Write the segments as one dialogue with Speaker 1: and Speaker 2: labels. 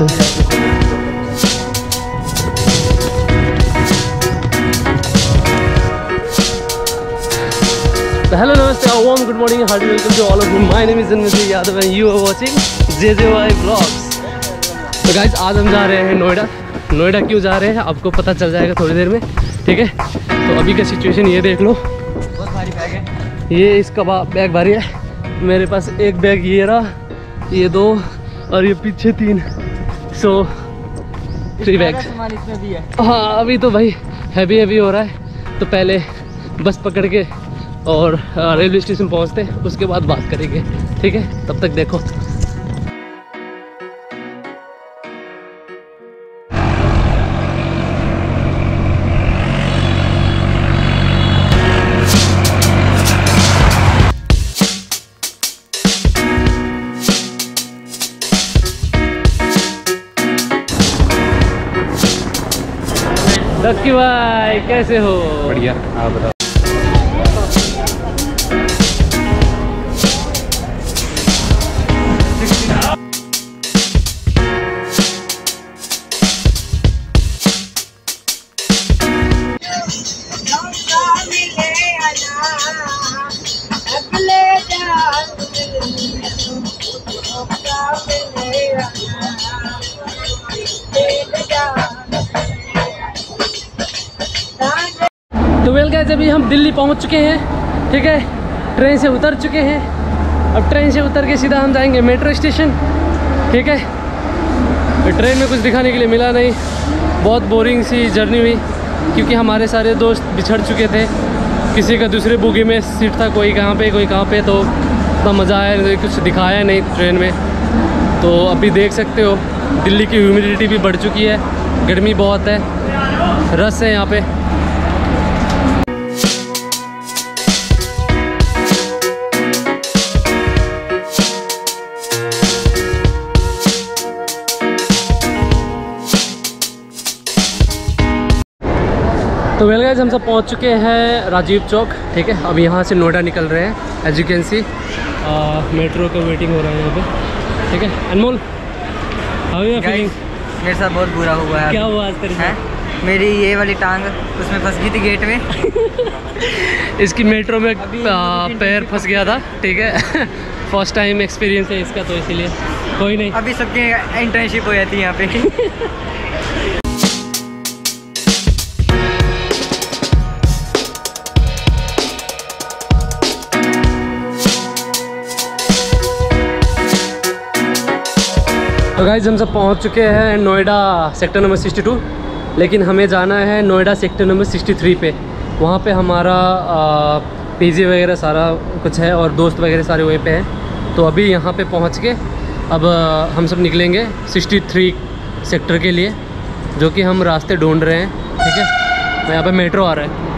Speaker 1: Hello नमस्ते warm good morning hearty welcome to all of you my name is enemy Yadav and you are watching J J Y blogs तो guys आज हम जा रहे हैं नोएडा। नोएडा क्यों जा रहे हैं आपको पता चल जाएगा थोड़ी देर में ठीक है? तो अभी का सिचुएशन ये देख लो।
Speaker 2: बहुत भारी बैग है।
Speaker 1: ये इसका बैग भारी है। मेरे पास एक बैग ये रहा ये दो और ये पीछे तीन। सो थ्री बैग
Speaker 2: सारा सामान इसमें भी है।
Speaker 1: हाँ अभी तो भाई हैवी हैवी हो रहा है। तो पहले बस पकड़ के और रेलवे स्टेशन पहुँचते उसके बाद बात करेंगे। ठीक है? तब तक देखो। डक्की भाई कैसे हो?
Speaker 3: बढ़िया आप बताओ।
Speaker 1: तो अभी हम दिल्ली पहुँच चुके हैं ठीक है? ट्रेन से उतर चुके हैं। अब ट्रेन से उतर के सीधा हम जाएँगे मेट्रो स्टेशन ठीक है? ट्रेन में कुछ दिखाने के लिए मिला नहीं। बहुत बोरिंग सी जर्नी हुई क्योंकि हमारे सारे दोस्त बिछड़ चुके थे। किसी का दूसरे बोगी में सीट था कोई कहाँ पे कोई कहाँ पे तो उतना मज़ा आया नहीं, कुछ दिखाया नहीं ट्रेन में। तो अभी देख सकते हो दिल्ली की ह्यूमिडिटी भी बढ़ चुकी है गर्मी बहुत है रस है यहाँ पे। तो वेल गाइज़ हम सब पहुँच चुके हैं राजीव चौक ठीक है? अब यहाँ से नोएडा निकल रहे हैं as you can see metro का वेटिंग हो रहा है यहाँ पे ठीक है? अनमोल हाउ यू फीलिंग
Speaker 2: मेरे साथ बहुत बुरा हुआ है
Speaker 1: क्या हुआ आज तेरे
Speaker 2: है? मेरी ये वाली टांग उसमें फंस गई थी गेट में।
Speaker 1: इसकी मेट्रो में पैर फंस गया था ठीक है? फ़र्स्ट टाइम एक्सपीरियंस है इसका तो इसीलिए। कोई नहीं।
Speaker 2: अभी सबकी इंटर्नशिप हो जाती है यहाँ पे।
Speaker 1: तो गाइज़ हम सब पहुँच चुके हैं नोएडा सेक्टर नंबर 62 लेकिन हमें जाना है नोएडा सेक्टर नंबर 63 पे। वहाँ पे हमारा पीजी वगैरह सारा कुछ है और दोस्त वगैरह सारे वहीं पे हैं। तो अभी यहाँ पे पहुँच के अब हम सब निकलेंगे 63 सेक्टर के लिए, जो कि हम रास्ते ढूंढ रहे हैं, ठीक है? तो यहाँ पे मेट्रो आ रहा है।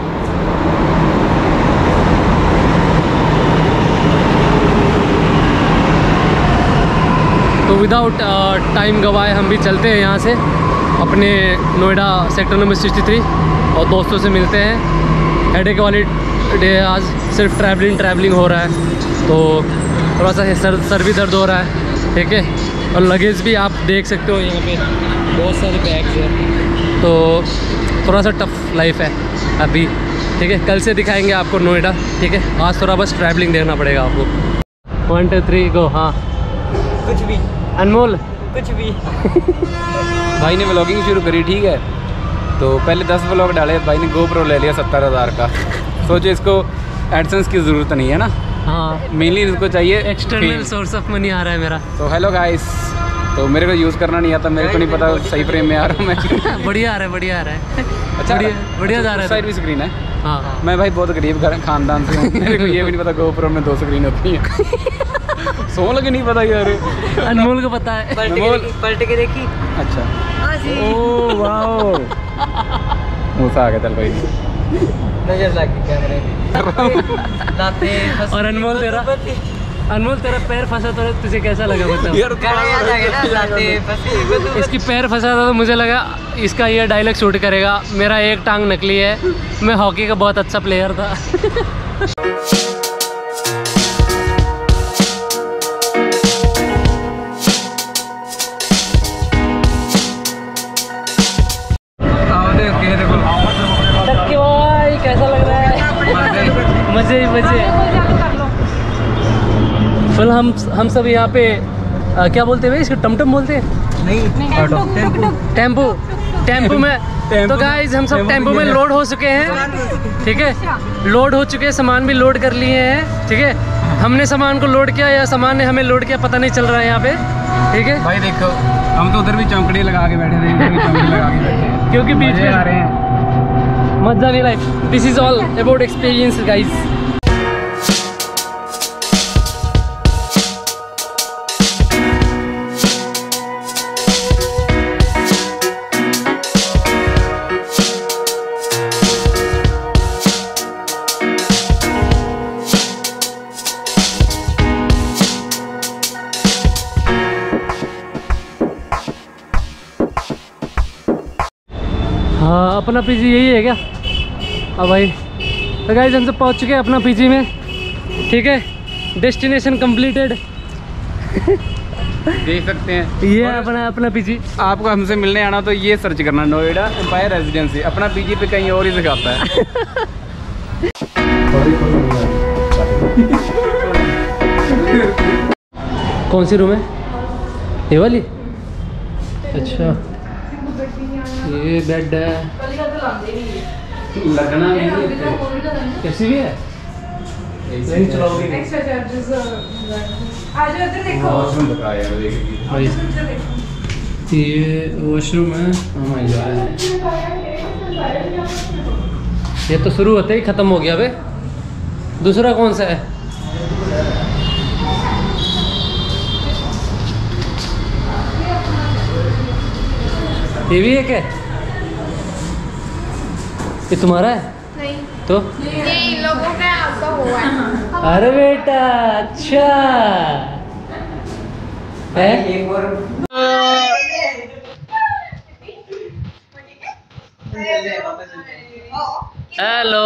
Speaker 1: विदाउट टाइम गवाए, हम भी चलते हैं यहाँ से, अपने नोएडा सेक्टर नंबर 63 और दोस्तों से मिलते हैं। हेडेक वाली डे आज सिर्फ़ ट्रैवलिंग ट्रैवलिंग हो रहा है तो थोड़ा सा सर सर भी दर्द हो रहा है, ठीक है? और लगेज भी आप देख सकते हो यहाँ पे, बहुत सारे बैग्स हैं तो थोड़ा सा टफ लाइफ है अभी, ठीक है? कल से दिखाएँगे आपको नोएडा, ठीक है? आज थोड़ा बस ट्रैवलिंग देखना पड़ेगा आपको। वन टू थ्री गो हाँ।
Speaker 2: कुछ भी।
Speaker 1: अनमोल।
Speaker 2: कुछ भी।
Speaker 3: भाई ने व्लॉगिंग शुरू करी ठीक है? तो पहले दस व्लॉग डाले भाई ने गोप्रो ले लिया सत्तर हज़ार का। सोचो इसको एडसेंस की ज़रूरत नहीं है ना?
Speaker 1: हाँ।
Speaker 3: मेनली इसको चाहिए
Speaker 1: एक्सटर्नल सोर्स ऑफ़ मनी आ रहा है मेरा।
Speaker 3: तो हेलो गाइस तो मेरे को यूज़ करना नहीं आता मेरे को नहीं पता सही फ्रेम में आ रहा हूँ मैं।
Speaker 1: बढ़िया आ रहा है बढ़िया आ रहा है।
Speaker 3: अच्छा
Speaker 1: बढ़िया बढ़िया जा रहा है साइड
Speaker 3: भी स्क्रीन है?
Speaker 1: हाँ हाँ।
Speaker 3: मैं भाई बहुत गरीब घर खानदान से हूँ। मेरे को ये भी नहीं पता गोप्रो में दो स्क्रीन होती है। सो लगे नहीं पता यार।
Speaker 1: अनमोल को पता है।
Speaker 2: पलट के देखी पलट के देखी।
Speaker 3: अच्छा।
Speaker 2: हाँ जी
Speaker 3: ओ वाओ। मूसा आ गया चल भाई।
Speaker 2: नज़र लग गई कैमरे में। लाते
Speaker 1: और अनमोल तेरा अनमोल तेरा पैर फंसा तो तुझे कैसा लगा मतलब
Speaker 3: यार
Speaker 2: गाना आ गया ना लाते फंसी
Speaker 1: इसकी पैर फंसा था तो मुझे लगा इसका ये डायलॉग शूट करेगा। मेरा एक टांग नकली है। मैं हॉकी का बहुत अच्छा प्लेयर था। मज़े ही मज़े। फिल हम हम सब यहाँ पे आ, क्या बोलते हैं इसको? टमटम बोलते हैं?
Speaker 2: नहीं टेंपो
Speaker 1: हाँ, टेंपो। में तो गाइज़ हम सब टेंपो में लोड हो चुके हैं। ठीक है? लोड हो चुके हैं सामान भी लोड कर लिए हैं। ठीक है? हमने सामान को लोड किया या सामान ने हमें लोड किया पता नहीं चल रहा है यहाँ पे। ठीक है?
Speaker 3: भाई देखो हम तो उधर भी चौकड़ी लगा के बैठे थे
Speaker 1: क्योंकि बीच
Speaker 3: में आ रहे हैं।
Speaker 1: मज़ा नहीं life this is all about experience guys हाँ अपना पीजी यही है क्या? हाँ भाई। तो गाइज़ हम सब पहुँच चुके हैं अपना पीजी में। ठीक है? डेस्टिनेशन कंप्लीटेड
Speaker 3: देख सकते हैं।
Speaker 1: ये अपना अपना पीजी
Speaker 3: आपको हमसे मिलने आना तो ये सर्च करना नोएडा एम्पायर रेजिडेंसी अपना पीजी पे कहीं और ही दिखाता है।
Speaker 1: कौन सी रूम है? ये वाली? अच्छा। ये बेड है।
Speaker 3: लगना
Speaker 1: कैसी भी है? नहीं। चलाओगे
Speaker 4: एक्स्ट्रा चार्जेस आ जाओ इधर देखो।
Speaker 3: वॉशरूम यार
Speaker 1: भाई
Speaker 4: देखो।
Speaker 1: ये वॉशरूम है. ये तो शुरू होते ही ख़त्म हो गया बे। दूसरा कौन सा है? ये भी एक है ये तुम्हारा है?
Speaker 4: नहीं।
Speaker 1: तो?
Speaker 4: ये इन लोगों का आपका हुआ है।
Speaker 1: अरे बेटा अच्छा। है?
Speaker 2: एक और।
Speaker 1: हेलो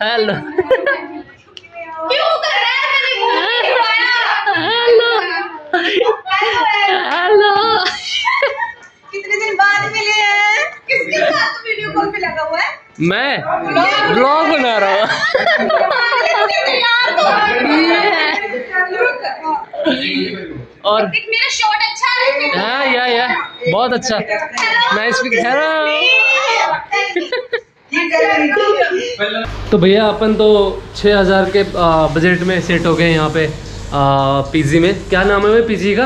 Speaker 1: हेलो
Speaker 4: क्यों कर रहा पे लगा हुआ है।
Speaker 1: मैं ब्लॉग बना रहा हूँ। और
Speaker 4: मेरा शॉट अच्छा है।
Speaker 1: हाँ या या। बहुत अच्छा। नाइस पिक तो भैया अपन तो 6000 के बजट में सेट हो गए यहाँ पे पीजी में। क्या नाम है पीजी का?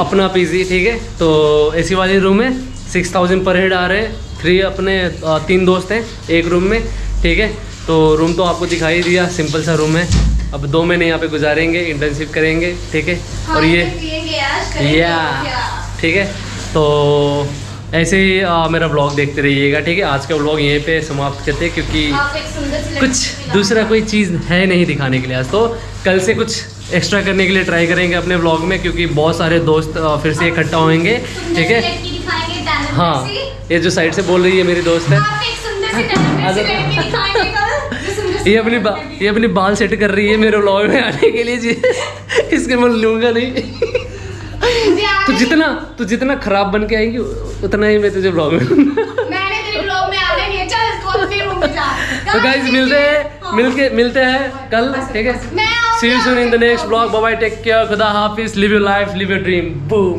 Speaker 4: अपना
Speaker 1: पीजी ठीक है। तो एसी वाली रूम है सिक्स थाउज़ेंड पर हेड आ रहे हैं। थ्री अपने तीन दोस्त हैं एक रूम में ठीक है? तो रूम तो आपको दिखाई दिया सिंपल सा रूम है। अब दो महीने यहाँ पे गुजारेंगे इंटर्नशिप करेंगे ठीक है? हाँ, और ये या ठीक है? तो ऐसे ही आ, मेरा ब्लॉग देखते रहिएगा ठीक है? आज का ब्लॉग यहीं पे समाप्त करते हैं क्योंकि कुछ दूसरा कोई चीज़ है नहीं दिखाने के लिए आज तो कल से कुछ एक्स्ट्रा करने के लिए ट्राई करेंगे अपने ब्लॉग में क्योंकि बहुत सारे दोस्त फिर से इकट्ठा होंगे ठीक है? हाँ ये जो साइड से बोल रही है मेरी दोस्त है। ये अपनी ये अपनी बाल सेट कर रही है मेरे ब्लॉग में आने के लिए जी। इसके मैं लूँगा नहीं। तो जितना तो जितना खराब बन के आएँगी उतना ही मैं तुझे ब्लॉग में
Speaker 4: मैंने तेरे ब्लॉग में आने नहीं चल तू
Speaker 1: तो गाइज़ मिलते हैं। मिलके मिलते हैं कल ठीक है? See you soon in the next blog bye take care खुदा हाफिज. Live your life live your dream boom